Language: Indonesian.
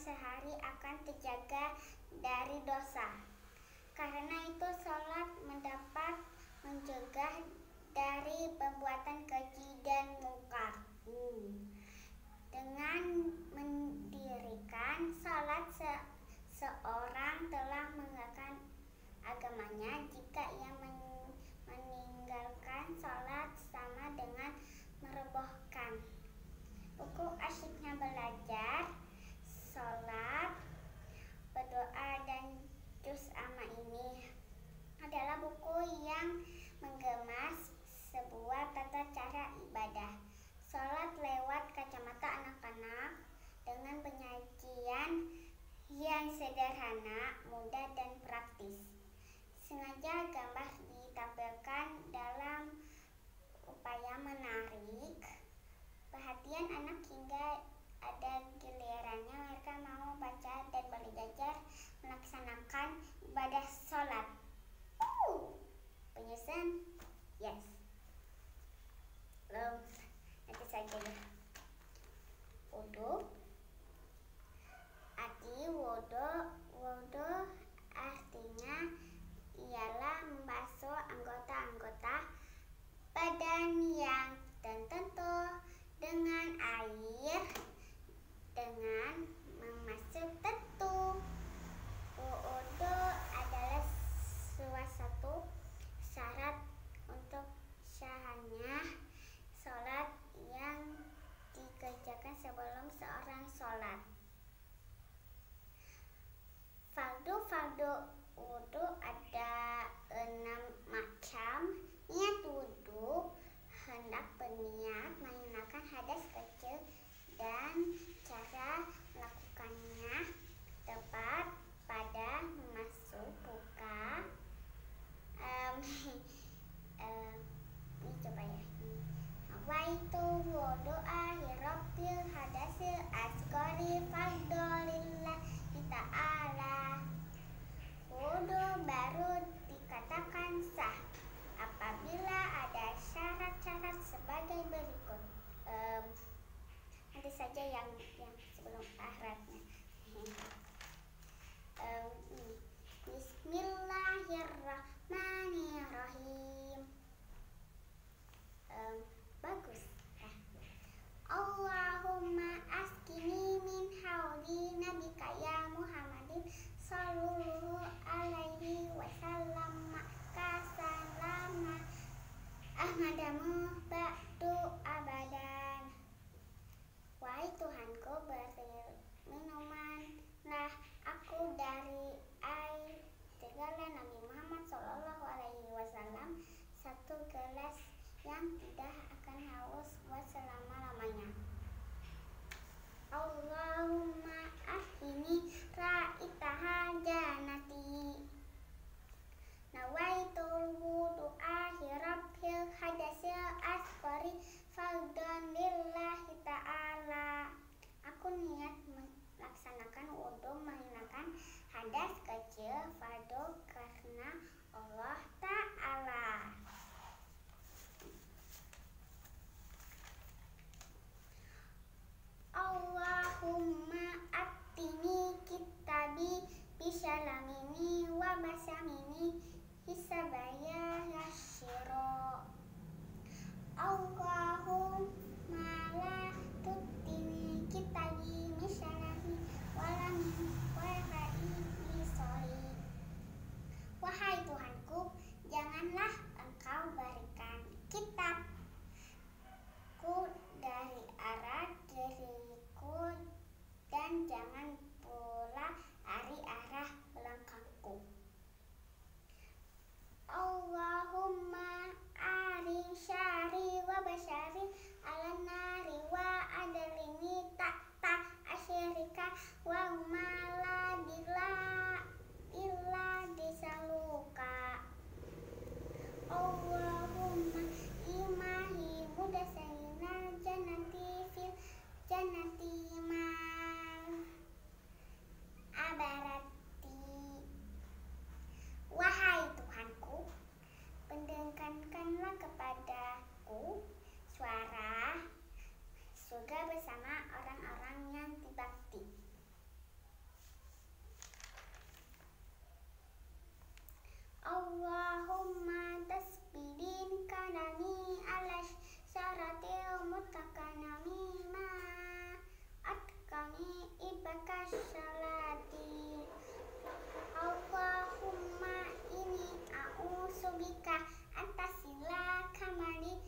sehari akan terjaga dari dosa. Karena itu sholat mendapat mencegah dari pembuatan keji dan mungkar. Hmm. Dengan mendirikan sholat se seorang telah mengatakan agamanya guess. Yeah. satu gelas yang tidak akan haus buat selama-lamanya. Allahumma ahini ra'itaha janati nawaitul wudhu samini hisabaya yashiro. Allahumma la tutini juga bersama orang-orang yang dibakti. Allahumma tasbihin kanami ala syarati mutakanami ma atkami ibakas salati. Allahumma ini a'usubika antasila kamali